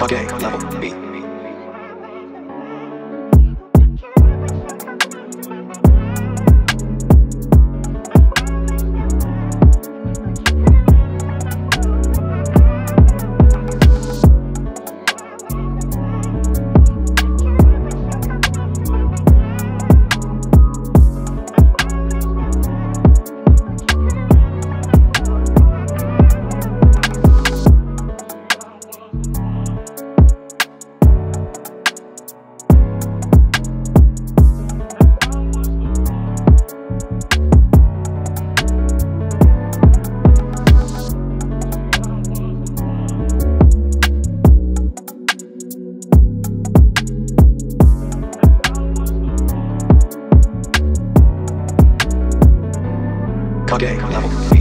Kage level B. Kage level.